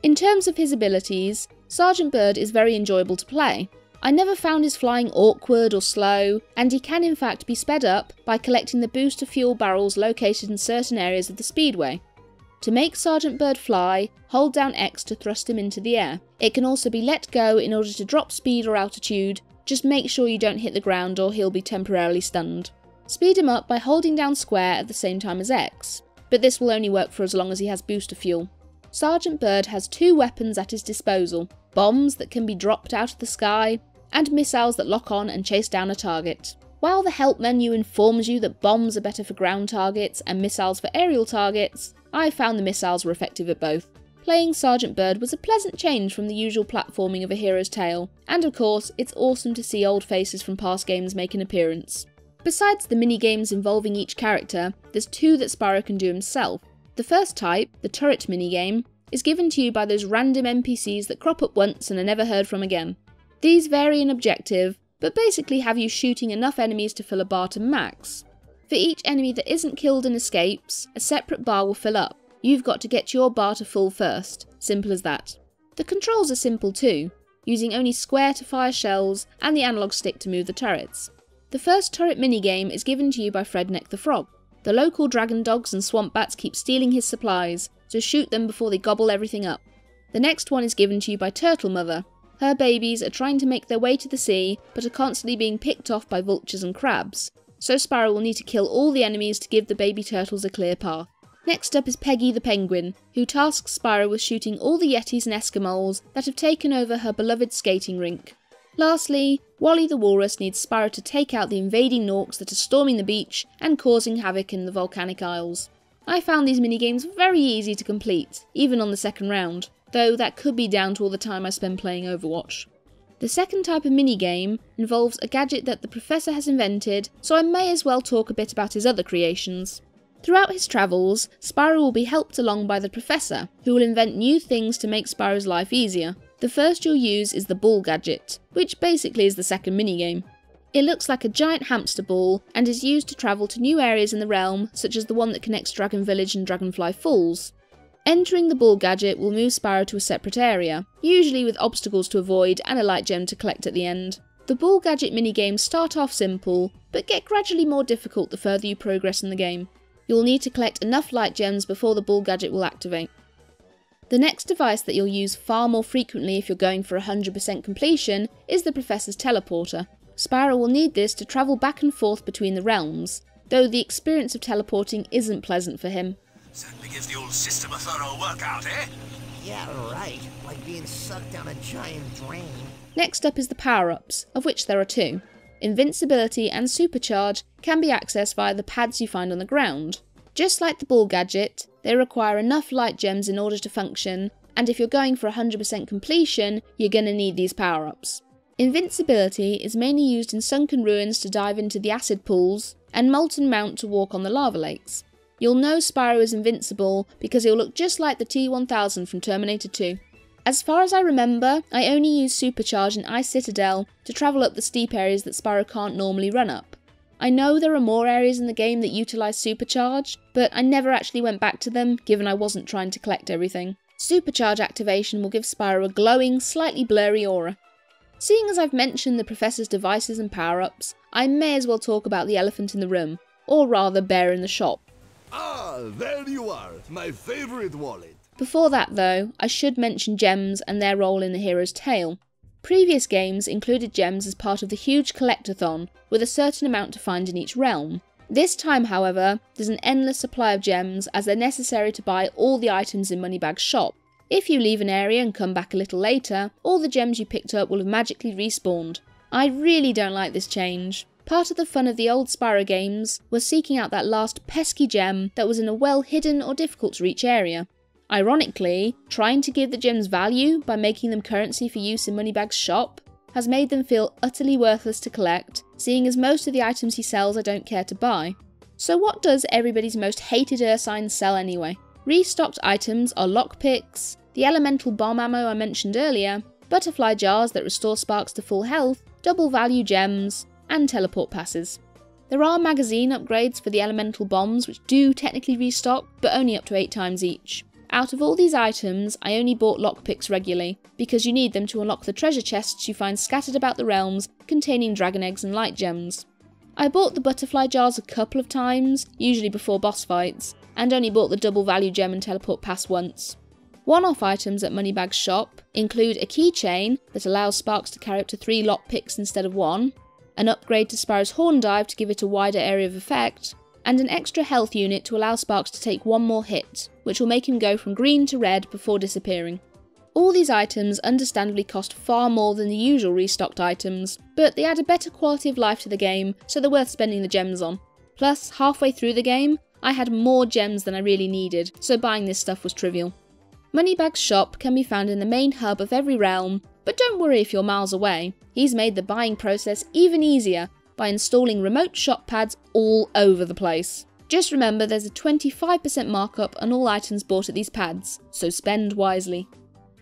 In terms of his abilities, Sergeant Byrd is very enjoyable to play. I never found his flying awkward or slow, and he can in fact be sped up by collecting the booster fuel barrels located in certain areas of the speedway. To make Sergeant Byrd fly, hold down X to thrust him into the air. It can also be let go in order to drop speed or altitude, just make sure you don't hit the ground or he'll be temporarily stunned. Speed him up by holding down square at the same time as X, but this will only work for as long as he has booster fuel. Sergeant Byrd has two weapons at his disposal bombs that can be dropped out of the sky, and missiles that lock on and chase down a target. While the help menu informs you that bombs are better for ground targets and missiles for aerial targets, I found the missiles were effective at both. Playing Sergeant Byrd was a pleasant change from the usual platforming of A Hero's Tail, and of course, it's awesome to see old faces from past games make an appearance. Besides the mini games involving each character, there's two that Spyro can do himself. The first type, the turret minigame, is given to you by those random NPCs that crop up once and are never heard from again. These vary in objective, but basically have you shooting enough enemies to fill a bar to max. For each enemy that isn't killed and escapes, a separate bar will fill up. You've got to get your bar to full first. Simple as that. The controls are simple too, using only square to fire shells and the analog stick to move the turrets. The first turret minigame is given to you by Fredneck the Frog. The local dragon dogs and swamp bats keep stealing his supplies, so shoot them before they gobble everything up. The next one is given to you by Turtle Mother. Her babies are trying to make their way to the sea, but are constantly being picked off by vultures and crabs, so Spyro will need to kill all the enemies to give the baby turtles a clear path. Next up is Peggy the Penguin, who tasks Spyro with shooting all the Yetis and Eskimos that have taken over her beloved skating rink. Lastly, Wally the Walrus needs Spyro to take out the invading Gnorcs that are storming the beach and causing havoc in the volcanic isles. I found these minigames very easy to complete, even on the second round, though that could be down to all the time I spend playing Overwatch. The second type of minigame involves a gadget that the Professor has invented, so I may as well talk a bit about his other creations. Throughout his travels, Spyro will be helped along by the Professor, who will invent new things to make Spyro's life easier. The first you'll use is the ball gadget, which basically is the second minigame. It looks like a giant hamster ball and is used to travel to new areas in the realm, such as the one that connects Dragon Village and Dragonfly Falls. Entering the ball gadget will move Spyro to a separate area, usually with obstacles to avoid and a light gem to collect at the end. The ball gadget minigames start off simple, but get gradually more difficult the further you progress in the game. You'll need to collect enough light gems before the ball gadget will activate. The next device that you'll use far more frequently if you're going for 100% completion is the Professor's Teleporter. Spyro will need this to travel back and forth between the realms, though the experience of teleporting isn't pleasant for him. Certainly gives the old system a thorough workout, eh? Yeah, right. Like being sucked down a giant drain. Next up is the power ups, of which there are two. Invincibility and Supercharge can be accessed via the pads you find on the ground. Just like the ball gadget, they require enough light gems in order to function, and if you're going for 100% completion, you're going to need these power ups. Invincibility is mainly used in sunken ruins to dive into the acid pools, and Molten Mount to walk on the lava lakes. You'll know Spyro is invincible because he'll look just like the T-1000 from Terminator 2. As far as I remember, I only use Supercharge in Ice Citadel to travel up the steep areas that Spyro can't normally run up. I know there are more areas in the game that utilise Supercharge, but I never actually went back to them given I wasn't trying to collect everything. Supercharge activation will give Spyro a glowing, slightly blurry aura. Seeing as I've mentioned the Professor's devices and power ups, I may as well talk about the elephant in the room, or rather, bear in the shop. Ah, there you are, my favorite wallet. Before that, though, I should mention gems and their role in the Hero's Tail. Previous games included gems as part of the huge collectathon, with a certain amount to find in each realm. This time, however, there's an endless supply of gems as they're necessary to buy all the items in Moneybags' shop. If you leave an area and come back a little later, all the gems you picked up will have magically respawned. I really don't like this change. Part of the fun of the old Spyro games was seeking out that last pesky gem that was in a well hidden or difficult to reach area. Ironically, trying to give the gems value by making them currency for use in Moneybags' shop has made them feel utterly worthless to collect, seeing as most of the items he sells I don't care to buy. So what does everybody's most hated Ursine sell anyway? Restocked items are lockpicks, the elemental bomb ammo I mentioned earlier, butterfly jars that restore Sparx to full health, double value gems, and teleport passes. There are magazine upgrades for the elemental bombs which do technically restock, but only up to 8 times each. Out of all these items, I only bought lockpicks regularly, because you need them to unlock the treasure chests you find scattered about the realms containing dragon eggs and light gems. I bought the butterfly jars a couple of times, usually before boss fights, and only bought the double value gem and teleport pass once. One off items at Moneybags' shop include a keychain that allows Sparx to carry up to three lockpicks instead of one, an upgrade to Spyro's Horn Dive to give it a wider area of effect, and an extra health unit to allow Sparx to take one more hit, which will make him go from green to red before disappearing. All these items understandably cost far more than the usual restocked items, but they add a better quality of life to the game, so they're worth spending the gems on. Plus, halfway through the game, I had more gems than I really needed, so buying this stuff was trivial. Moneybags' shop can be found in the main hub of every realm, but don't worry if you're miles away. He's made the buying process even easier by installing remote shop pads all over the place. Just remember there's a 25% markup on all items bought at these pads, so spend wisely.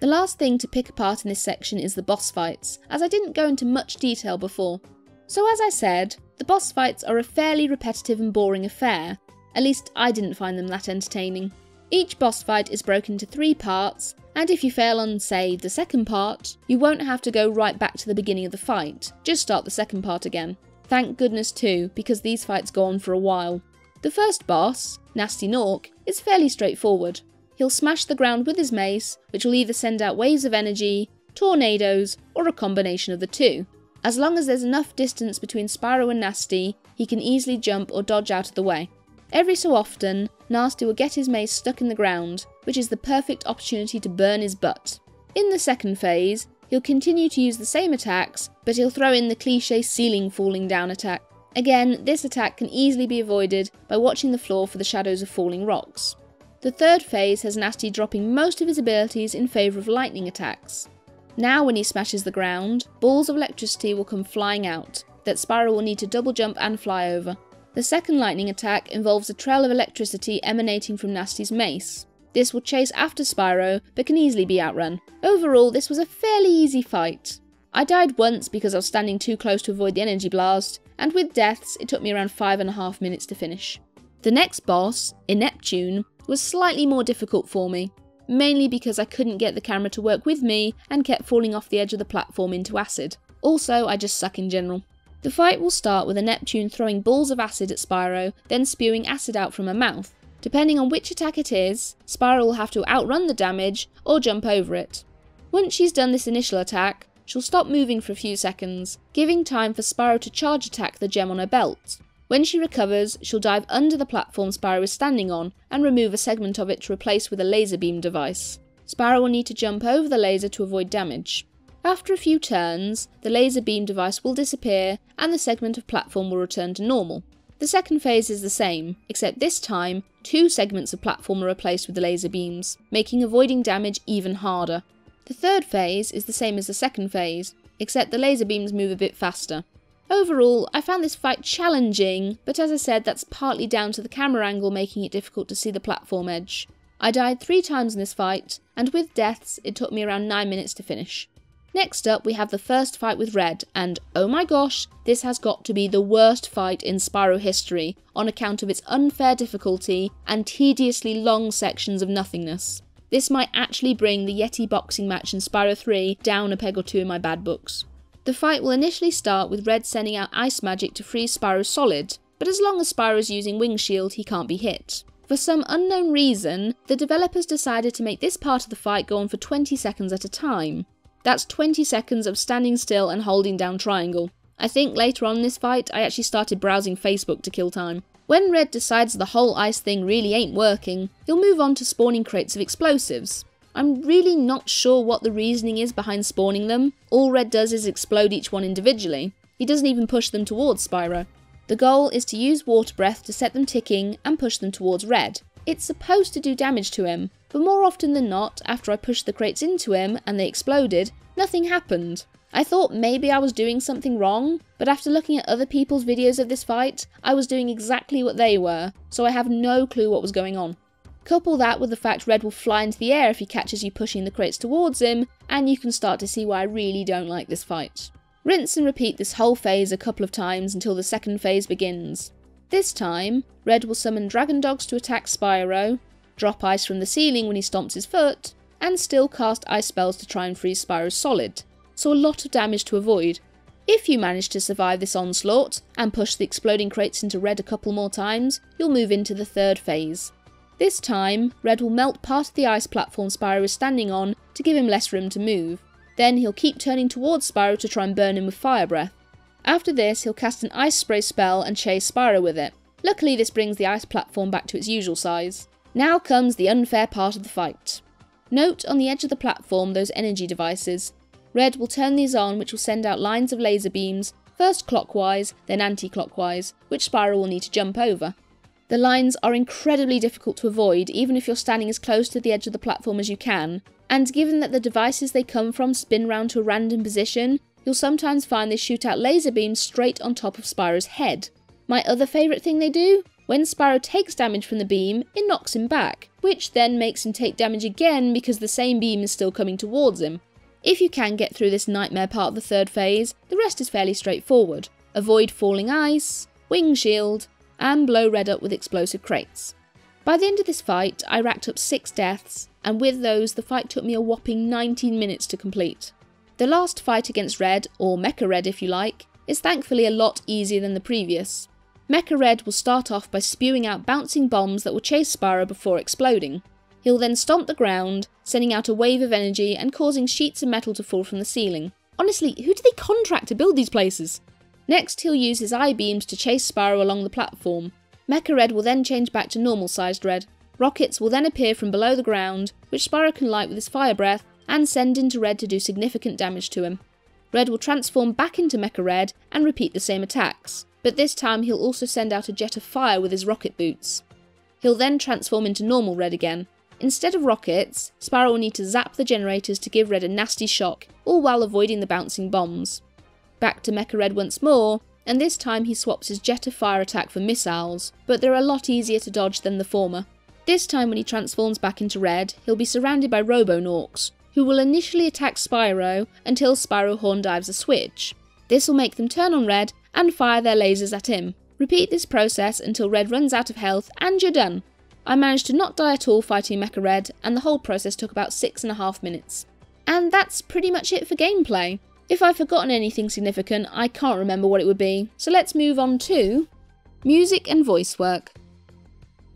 The last thing to pick apart in this section is the boss fights, as I didn't go into much detail before. So as I said, the boss fights are a fairly repetitive and boring affair, at least I didn't find them that entertaining. Each boss fight is broken into three parts, and if you fail on, say, the second part, you won't have to go right back to the beginning of the fight, just start the second part again. Thank goodness too, because these fights go on for a while. The first boss, Gnasty Gnorc, is fairly straightforward. He'll smash the ground with his mace, which will either send out waves of energy, tornadoes, or a combination of the two. As long as there's enough distance between Spyro and Gnasty, he can easily jump or dodge out of the way. Every so often, Gnasty will get his mace stuck in the ground, which is the perfect opportunity to burn his butt. In the second phase, he'll continue to use the same attacks, but he'll throw in the cliche ceiling falling down attack. Again, this attack can easily be avoided by watching the floor for the shadows of falling rocks. The third phase has Gnasty dropping most of his abilities in favour of lightning attacks. Now when he smashes the ground, balls of electricity will come flying out, that Spyro will need to double jump and fly over. The second lightning attack involves a trail of electricity emanating from Gnasty's mace. This will chase after Spyro, but can easily be outrun. Overall, this was a fairly easy fight. I died once because I was standing too close to avoid the energy blast, and with deaths, it took me around five and a half minutes to finish. The next boss, Ineptune, was slightly more difficult for me, mainly because I couldn't get the camera to work with me and kept falling off the edge of the platform into acid. Also, I just suck in general. The fight will start with Ineptune throwing balls of acid at Spyro, then spewing acid out from her mouth. Depending on which attack it is, Spyro will have to outrun the damage or jump over it. Once she's done this initial attack, she'll stop moving for a few seconds, giving time for Spyro to charge attack the gem on her belt. When she recovers, she'll dive under the platform Spyro is standing on and remove a segment of it to replace with a laser beam device. Spyro will need to jump over the laser to avoid damage. After a few turns, the laser beam device will disappear and the segment of platform will return to normal. The second phase is the same, except this time, two segments of platform are replaced with the laser beams, making avoiding damage even harder. The third phase is the same as the second phase, except the laser beams move a bit faster. Overall, I found this fight challenging, but as I said, that's partly down to the camera angle making it difficult to see the platform edge. I died three times in this fight, and with deaths, it took me around 9 minutes to finish. Next up, we have the first fight with Red, and oh my gosh, this has got to be the worst fight in Spyro history on account of its unfair difficulty and tediously long sections of nothingness. This might actually bring the Yeti boxing match in Spyro 3 down a peg or two in my bad books. The fight will initially start with Red sending out ice magic to freeze Spyro solid, but as long as Spyro's using Wing Shield, he can't be hit. For some unknown reason, the developers decided to make this part of the fight go on for 20 seconds at a time. That's 20 seconds of standing still and holding down triangle. I think later on in this fight, I actually started browsing Facebook to kill time. When Red decides the whole ice thing really ain't working, he'll move on to spawning crates of explosives. I'm really not sure what the reasoning is behind spawning them. All Red does is explode each one individually. He doesn't even push them towards Spyro. The goal is to use Water Breath to set them ticking and push them towards Red. It's supposed to do damage to him, but more often than not, after I pushed the crates into him and they exploded, nothing happened. I thought maybe I was doing something wrong, but after looking at other people's videos of this fight, I was doing exactly what they were, so I have no clue what was going on. Couple that with the fact Red will fly into the air if he catches you pushing the crates towards him, and you can start to see why I really don't like this fight. Rinse and repeat this whole phase a couple of times until the second phase begins. This time, Red will summon Dragon Dogs to attack Spyro, drop ice from the ceiling when he stomps his foot, and still cast ice spells to try and freeze Spyro's solid, so a lot of damage to avoid. If you manage to survive this onslaught, and push the exploding crates into Red a couple more times, you'll move into the third phase. This time, Red will melt part of the ice platform Spyro is standing on to give him less room to move. Then he'll keep turning towards Spyro to try and burn him with fire breath. After this, he'll cast an ice spray spell and chase Spyro with it. Luckily, this brings the ice platform back to its usual size. Now comes the unfair part of the fight. Note on the edge of the platform those energy devices. Red will turn these on, which will send out lines of laser beams, first clockwise, then anti clockwise, which Spyro will need to jump over. The lines are incredibly difficult to avoid, even if you're standing as close to the edge of the platform as you can, and given that the devices they come from spin round to a random position, you'll sometimes find they shoot out laser beams straight on top of Spyro's head. My other favourite thing they do? When Spyro takes damage from the beam, it knocks him back, which then makes him take damage again because the same beam is still coming towards him. If you can get through this nightmare part of the third phase, the rest is fairly straightforward. Avoid falling ice, wing shield, and blow Red up with explosive crates. By the end of this fight, I racked up 6 deaths, and with those, the fight took me a whopping 19 minutes to complete. The last fight against Red, or Mecha Red if you like, is thankfully a lot easier than the previous. Mecha Red will start off by spewing out bouncing bombs that will chase Spyro before exploding. He'll then stomp the ground, sending out a wave of energy and causing sheets of metal to fall from the ceiling. Honestly, who do they contract to build these places? Next, he'll use his eye beams to chase Spyro along the platform. Mecha Red will then change back to normal sized Red. Rockets will then appear from below the ground, which Spyro can light with his fire breath and send into Red to do significant damage to him. Red will transform back into Mecha Red and repeat the same attacks but this time he'll also send out a jet of fire with his rocket boots. He'll then transform into normal Red again. Instead of rockets, Spyro will need to zap the generators to give Red a nasty shock, all while avoiding the bouncing bombs. Back to Mecha Red once more, and this time he swaps his jet of fire attack for missiles, but they're a lot easier to dodge than the former. This time when he transforms back into Red, he'll be surrounded by Robo-Gnorcs, who will initially attack Spyro until Spyro horn dives a switch. This will make them turn on Red and fire their lasers at him. Repeat this process until Red runs out of health and you're done. I managed to not die at all fighting Mecha Red, and the whole process took about six and a half minutes. And that's pretty much it for gameplay. If I've forgotten anything significant, I can't remember what it would be, so let's move on to music and voice work.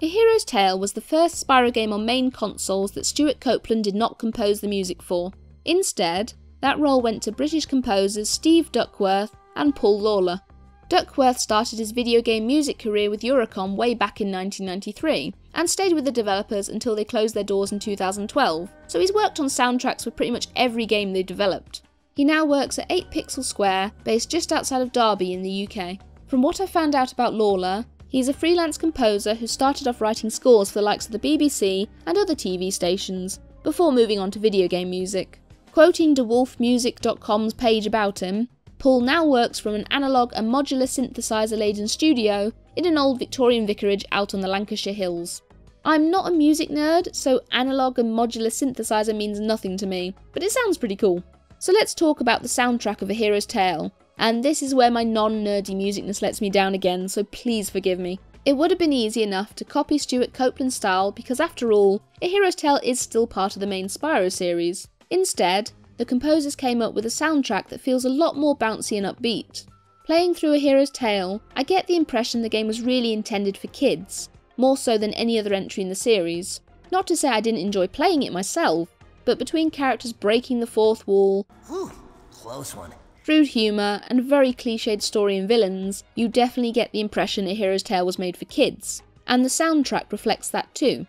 A Hero's Tail was the first Spyro game on main consoles that Stewart Copeland did not compose the music for. Instead, that role went to British composers Steve Duckworth and Paul Lawler. Duckworth started his video game music career with Eurocom way back in 1993, and stayed with the developers until they closed their doors in 2012, so he's worked on soundtracks for pretty much every game they've developed. He now works at 8 Pixel Square, based just outside of Derby in the UK. From what I found out about Lawler, he's a freelance composer who started off writing scores for the likes of the BBC and other TV stations, before moving on to video game music. Quoting DeWolfeMusic.com's page about him, Paul now works from an analogue and modular synthesizer laden studio in an old Victorian vicarage out on the Lancashire hills. I'm not a music nerd, so analogue and modular synthesizer means nothing to me, but it sounds pretty cool. So let's talk about the soundtrack of A Hero's Tail, and this is where my non nerdy musicness lets me down again, so please forgive me. It would have been easy enough to copy Stewart Copeland's style because, after all, A Hero's Tail is still part of the main Spyro series. Instead, the composers came up with a soundtrack that feels a lot more bouncy and upbeat. Playing through A Hero's Tail, I get the impression the game was really intended for kids, more so than any other entry in the series. Not to say I didn't enjoy playing it myself, but between characters breaking the fourth wall, Whew, close one. rude humour, and a very cliched story and villains, you definitely get the impression A Hero's Tail was made for kids, and the soundtrack reflects that too.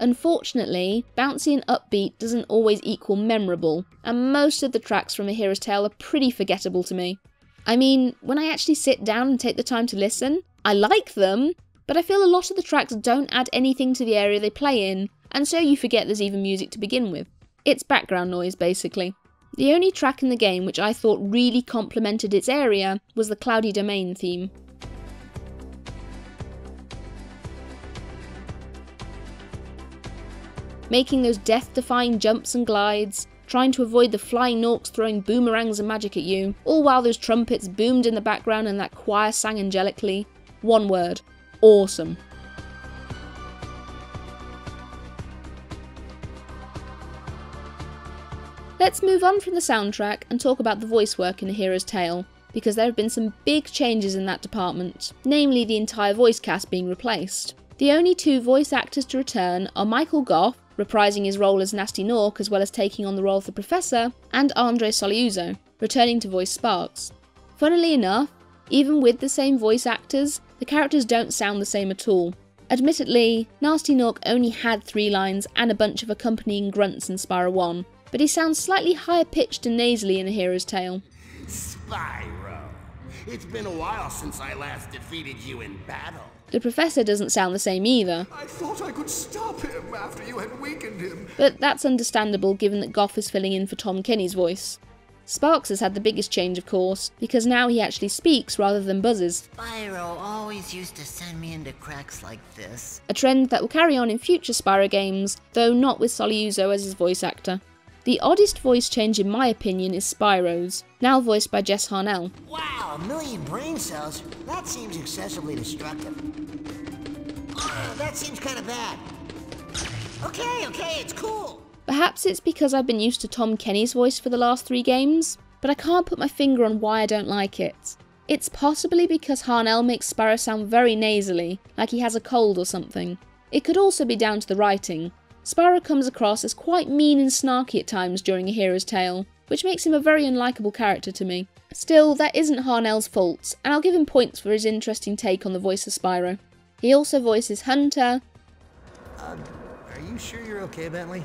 Unfortunately, bouncy and upbeat doesn't always equal memorable, and most of the tracks from A Hero's Tail are pretty forgettable to me. I mean, when I actually sit down and take the time to listen, I like them, but I feel a lot of the tracks don't add anything to the area they play in, and so you forget there's even music to begin with. It's background noise, basically. The only track in the game which I thought really complemented its area was the Cloudy Domain theme. Making those death defying jumps and glides, trying to avoid the flying Gnorcs throwing boomerangs and magic at you, all while those trumpets boomed in the background and that choir sang angelically. One word awesome. Let's move on from the soundtrack and talk about the voice work in A Hero's Tail, because there have been some big changes in that department, namely the entire voice cast being replaced. The only two voice actors to return are Michael Gough, reprising his role as Gnasty Gnorc as well as taking on the role of the Professor, and Andre Sogliuzzo, returning to voice Sparx. Funnily enough, even with the same voice actors, the characters don't sound the same at all. Admittedly, Gnasty Gnorc only had three lines and a bunch of accompanying grunts in Spyro 1, but he sounds slightly higher pitched and nasally in A Hero's Tail. Spyro, it's been a while since I last defeated you in battle. The Professor doesn't sound the same either. I thought I could stop him after you had weakened him. But that's understandable given that Gough is filling in for Tom Kenny's voice. Sparx has had the biggest change, of course, because now he actually speaks rather than buzzes. Spyro always used to send me into cracks like this. A trend that will carry on in future Spyro games, though not with Sogliuzzo as his voice actor. The oddest voice change in my opinion is Spyro's, now voiced by Jess Harnell. Wow, a million brain cells? That seems excessively destructive. Uh, that seems kind of bad. Okay, okay, it's cool. Perhaps it's because I've been used to Tom Kenny's voice for the last three games, but I can't put my finger on why I don't like it. It's possibly because Harnell makes Spyro sound very nasally, like he has a cold or something. It could also be down to the writing, Spyro comes across as quite mean and snarky at times during A Hero's Tail, which makes him a very unlikable character to me. Still, that isn't Harnell's fault, and I'll give him points for his interesting take on the voice of Spyro. He also voices Hunter. Uh, are you sure you're okay, Bentley?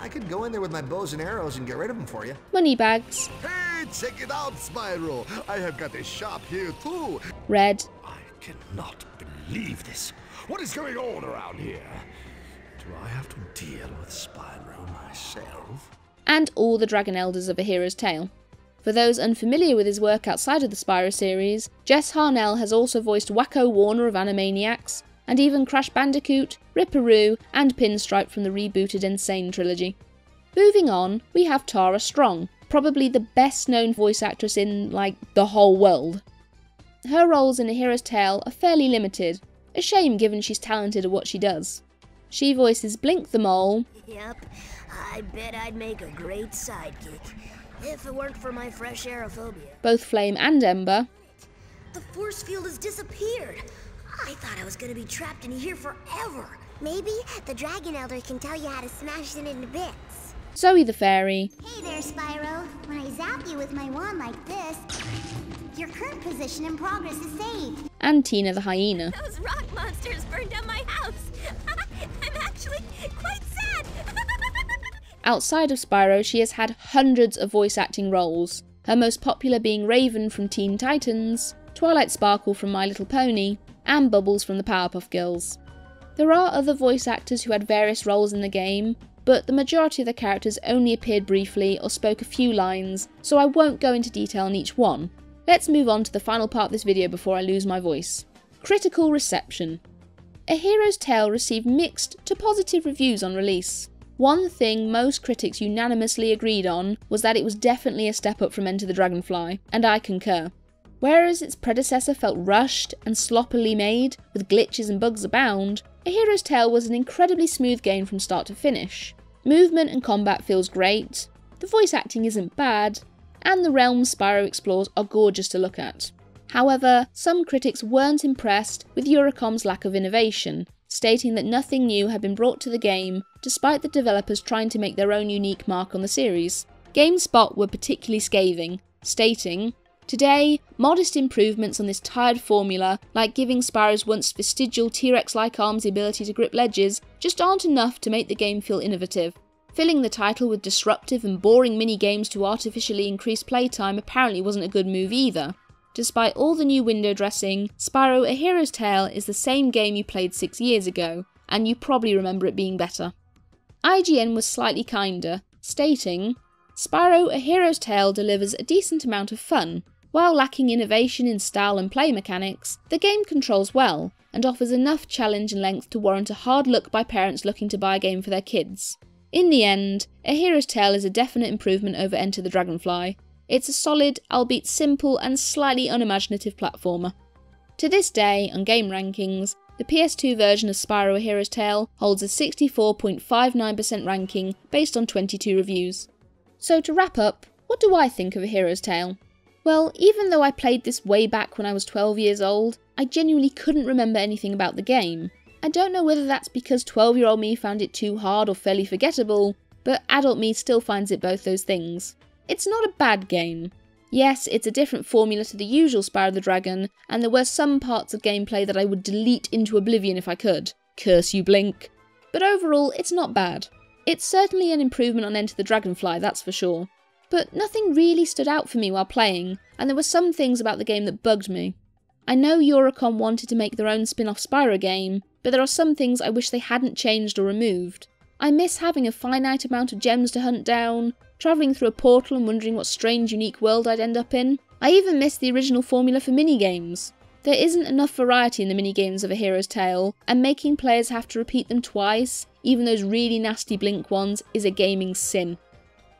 I could go in there with my bows and arrows and get rid of them for you. Moneybags. Hey, check it out, Spyro. I have got a shop here too. Red. I cannot believe this. What is going on around here? Do I have to deal with Spyro myself? And all the Dragon Elders of A Hero's Tail. For those unfamiliar with his work outside of the Spyro series, Jess Harnell has also voiced Wacko Warner of Animaniacs, and even Crash Bandicoot, Ripper Roo, and Pinstripe from the rebooted N. Sane trilogy. Moving on, we have Tara Strong, probably the best known voice actress in, like, the whole world. Her roles in A Hero's Tail are fairly limited, a shame given she's talented at what she does. She voices Blink the Mole. Yep, I bet I'd make a great sidekick. If it weren't for my fresh aerophobia. Both Flame and Ember. The force field has disappeared. I thought I was gonna be trapped in here forever. Maybe the Dragon Elder can tell you how to smash it into bits. Zoe the Fairy. Hey there, Spyro. When I zap you with my wand like this, your current position in progress is saved. And Tina the Hyena. Those rock monsters burned down my house. I'm actually quite sad. Outside of Spyro, she has had hundreds of voice acting roles, her most popular being Raven from Teen Titans, Twilight Sparkle from My Little Pony, and Bubbles from the Powerpuff Girls. There are other voice actors who had various roles in the game, but the majority of the characters only appeared briefly or spoke a few lines, so I won't go into detail on each one. Let's move on to the final part of this video before I lose my voice. Critical reception. A Hero's Tail received mixed to positive reviews on release. One thing most critics unanimously agreed on was that it was definitely a step up from Enter the Dragonfly, and I concur. Whereas its predecessor felt rushed and sloppily made, with glitches and bugs abound, A Hero's Tail was an incredibly smooth game from start to finish. Movement and combat feels great, the voice acting isn't bad, and the realms Spyro explores are gorgeous to look at. However, some critics weren't impressed with Eurocom's lack of innovation, stating that nothing new had been brought to the game, despite the developers trying to make their own unique mark on the series. GameSpot were particularly scathing, stating, Today, modest improvements on this tired formula, like giving Spyro's once vestigial T-Rex like arms the ability to grip ledges, just aren't enough to make the game feel innovative. Filling the title with disruptive and boring mini games to artificially increase playtime apparently wasn't a good move either. Despite all the new window dressing, Spyro A Hero's Tail is the same game you played six years ago, and you probably remember it being better. IGN was slightly kinder, stating, Spyro A Hero's Tail delivers a decent amount of fun. While lacking innovation in style and play mechanics, the game controls well, and offers enough challenge and length to warrant a hard look by parents looking to buy a game for their kids. In the end, A Hero's Tail is a definite improvement over Enter the Dragonfly. It's a solid, albeit simple and slightly unimaginative platformer. To this day, on GameRankings, the PS2 version of Spyro A Hero's Tail holds a 64.59% ranking based on 22 reviews. So to wrap up, what do I think of A Hero's Tail? Well, even though I played this way back when I was 12 years old, I genuinely couldn't remember anything about the game. I don't know whether that's because 12 year old me found it too hard or fairly forgettable, but adult me still finds it both those things. It's not a bad game. Yes, it's a different formula to the usual Spyro the Dragon, and there were some parts of gameplay that I would delete into oblivion if I could. Curse you, Blink. But overall, it's not bad. It's certainly an improvement on Enter the Dragonfly, that's for sure. But nothing really stood out for me while playing, and there were some things about the game that bugged me. I know Eurocom wanted to make their own spin off Spyro game, but there are some things I wish they hadn't changed or removed. I miss having a finite amount of gems to hunt down, travelling through a portal and wondering what strange, unique world I'd end up in. I even miss the original formula for minigames. There isn't enough variety in the minigames of A Hero's Tail, and making players have to repeat them twice, even those really nasty Blink ones, is a gaming sin.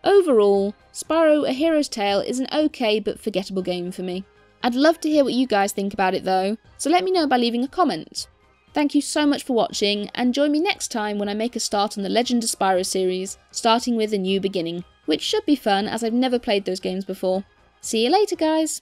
Overall, Spyro A Hero's Tail is an okay but forgettable game for me. I'd love to hear what you guys think about it though, so let me know by leaving a comment. Thank you so much for watching, and join me next time when I make a start on the Legend of Spyro series, starting with A New Beginning which should be fun as I've never played those games before. See you later, guys!